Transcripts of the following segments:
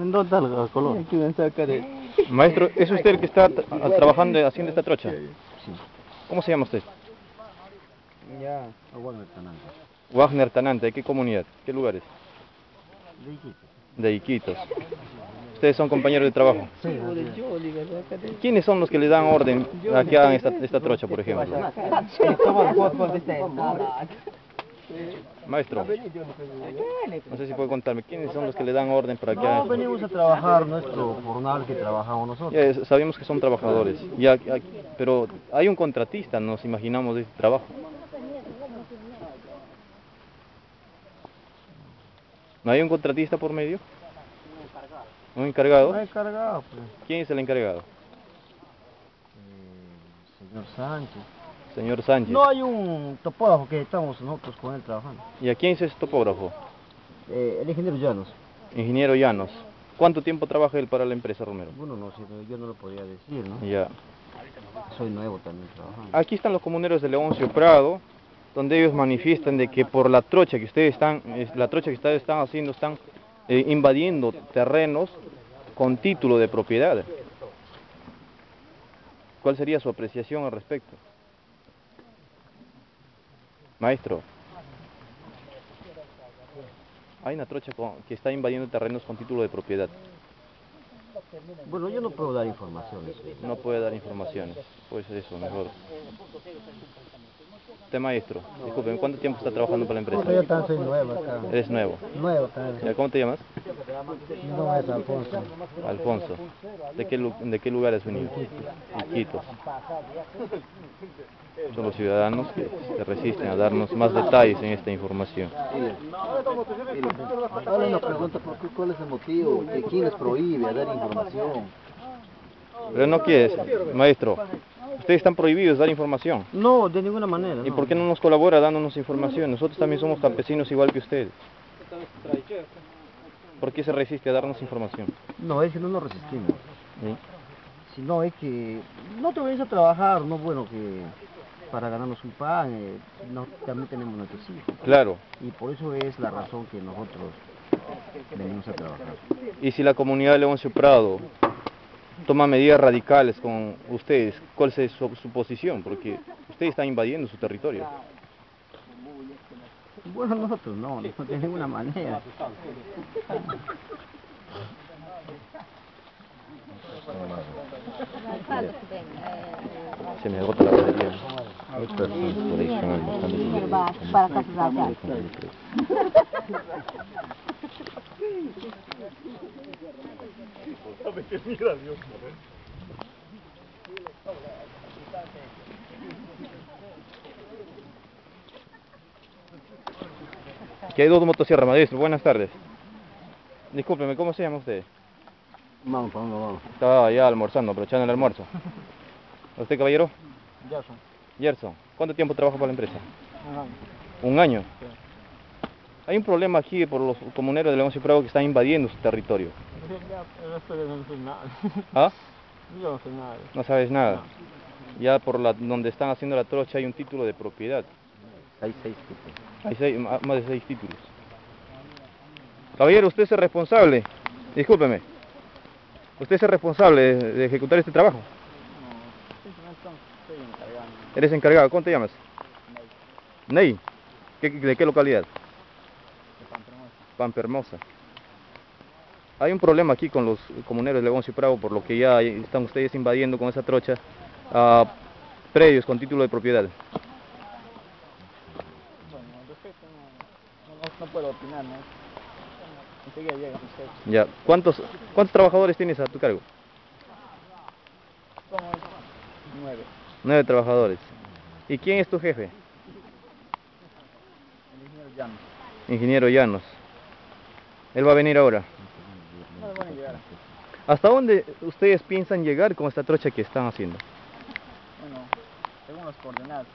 ¿En dónde está el color? Aquí me saca de... Maestro, ¿es usted el que está tra- trabajando, haciendo esta trocha? Sí. ¿Cómo se llama usted? Ya. Wagner Tanante, ¿de qué comunidad? ¿Qué lugares? De Iquitos. De Iquitos. ¿Ustedes son compañeros de trabajo? Sí, ¿Quiénes son los que le dan orden a que hagan esta, esta trocha, por ejemplo? Maestro, no sé si puede contarme, ¿quiénes son los que le dan orden para que No, venimos a trabajar nuestro jornal que trabajamos nosotros. Ya, sabemos que son trabajadores, ya, ya, pero hay un contratista, nos imaginamos, de este trabajo. ¿No hay un contratista por medio? ¿Un encargado? Pues. ¿Quién es el encargado? Eh, señor Sánchez. Señor Sánchez. No hay un topógrafo que estamos nosotros con él trabajando. ¿Y a quién es ese topógrafo? Eh, el ingeniero Llanos. Ingeniero Llanos. ¿Cuánto tiempo trabaja él para la empresa Romero? Bueno, no sé, yo no lo podría decir, ¿no? Ya. Soy nuevo también trabajando. Aquí están los comuneros de Leoncio Prado, donde ellos manifiestan de que por la trocha que ustedes están, es- la trocha que ustedes están haciendo, están eh, invadiendo terrenos con título de propiedad. ¿Cuál sería su apreciación al respecto? Maestro, hay una trocha con- que está invadiendo terrenos con título de propiedad. Bueno, yo no puedo dar informaciones. No puede dar informaciones. Pues eso, mejor. Usted maestro, disculpe, ¿cuánto tiempo está trabajando para la Yo empresa? también soy nuevo acá. Eres nuevo. Nuevo también. ¿Ya, ¿Cómo te llamas? No es Alfonso. Alfonso. ¿De qué, lu- de qué lugar has venido? Iquitos. Son los ciudadanos que se resisten a darnos más detalles en esta información. Ahora una pregunta, ¿por qué, ¿cuál es el motivo? ¿De quién les prohíbe a dar información? Pero no quieres, maestro. Ustedes están prohibidos de dar información. No, de ninguna manera. ¿Y por qué no nos colabora dándonos información? Nosotros también somos campesinos igual que ustedes. ¿Por qué se resiste a darnos información? No, es que no nos resistimos. ¿Sí? Sino es que no te vayas a trabajar, no bueno que para ganarnos un pan, eh, no, también tenemos nuestros hijos. Claro. Y por eso es la razón que nosotros venimos a trabajar. Y si la comunidad de Leoncio Prado toma medidas radicales con ustedes, ¿cuál es su, su posición? Porque ustedes están invadiendo su territorio. Bueno, nosotros no, de ninguna manera. Se me agota la batería. Hay allá. Aquí hay dos motosierras, maestro. Buenas tardes. Discúlpeme, ¿cómo se llama usted? Vamos, vamos. Estaba allá almorzando, aprovechando el almuerzo. ¿Usted, caballero? Ya son. Gerson, ¿cuánto tiempo trabaja para la empresa? Un año. Hay un problema aquí por los comuneros de Leoncio Prado que están invadiendo su territorio. Yo no soy nada. ¿Ah? Yo no soy nada. No sabes nada. Ya por la, donde están haciendo la trocha hay un título de propiedad. Hay seis tipos. Hay seis- más de seis títulos. Caballero, usted es el responsable. Discúlpeme. Usted es el responsable de, de ejecutar este trabajo. Eres encargado. ¿Cómo te llamas? Ney. ¿Qué- ¿De qué localidad? Pampa Hermosa. Hay un problema aquí con los comuneros de Leoncio Prado, por lo que ya están ustedes invadiendo con esa trocha a predios con título de propiedad. No, puedo opinar, ¿no? Enseguida llegan ustedes. Ya. ¿Cuántos, ¿Cuántos trabajadores tienes a tu cargo? Somos nueve. Nueve trabajadores. ¿Y quién es tu jefe? El ingeniero Llanos. Ingeniero Llanos. Él va a venir ahora. No. ¿Hasta dónde ustedes piensan llegar con esta trocha que están haciendo? Bueno, según las coordenadas.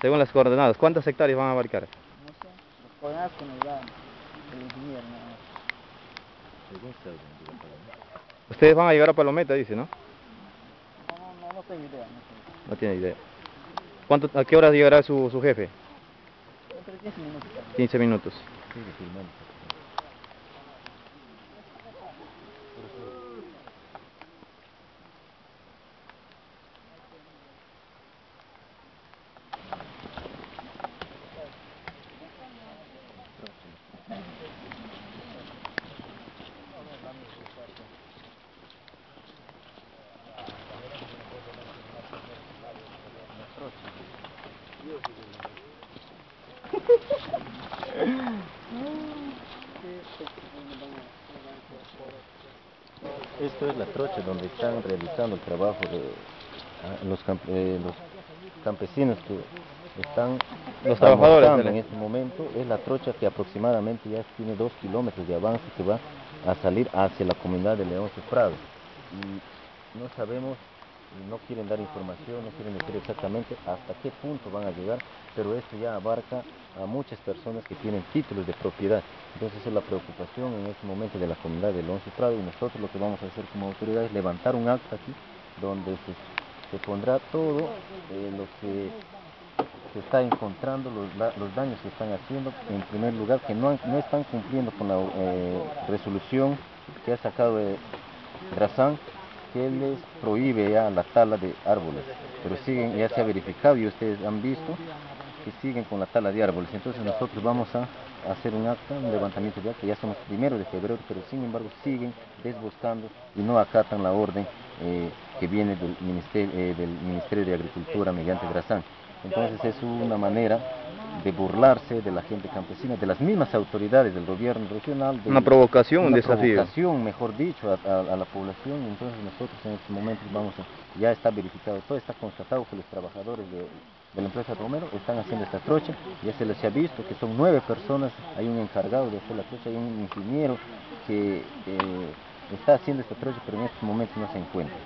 Según las coordenadas, ¿cuántas hectáreas van a abarcar? No sé, las coordenadas que nos da el ingeniero, nada más. Ustedes van a llegar a Palometa, dice, ¿no? No, no, no, no tengo idea. No sé. No tiene idea. ¿Cuánto, ¿A qué hora llegará su, su jefe? Entre 15 minutos. 15 minutos. Esto es la trocha donde están realizando el trabajo de ah, los, camp- eh, los campesinos que están Los trabajadores, en este momento. Es la trocha que aproximadamente ya tiene dos kilómetros de avance que va a salir hacia la comunidad de León Prado. Y no sabemos, no quieren dar información, no quieren decir exactamente hasta qué punto van a llegar, pero esto ya abarca a muchas personas que tienen títulos de propiedad. Entonces es la preocupación en este momento de la comunidad de León Prado y nosotros lo que vamos a hacer como autoridad es levantar un acta aquí donde se, pondrá todo eh, lo que se está encontrando, los, los daños que están haciendo, en primer lugar, que no, están cumpliendo con la eh, resolución que ha sacado eh, Grazán, que les prohíbe ya la tala de árboles, pero siguen, ya se ha verificado y ustedes han visto que siguen con la tala de árboles, entonces nosotros vamos a hacer un acta, un levantamiento de acta, ya somos primero de febrero, pero sin embargo siguen desboscando y no acatan la orden eh, que viene del Ministerio, eh, del Ministerio de Agricultura mediante Grazán. Entonces es una manera de burlarse de la gente campesina, de las mismas autoridades del gobierno regional. del- Una provocación, un una desafío. provocación, mejor dicho, a, a- a la población. Entonces nosotros en estos momentos vamos a, ya está verificado, todo está constatado que los trabajadores de, de la empresa Romero están haciendo esta trocha, ya se les ha visto que son nueve personas, hay un encargado de hacer la trocha, hay un ingeniero que eh, está haciendo esta trocha, pero en estos momentos no se encuentra.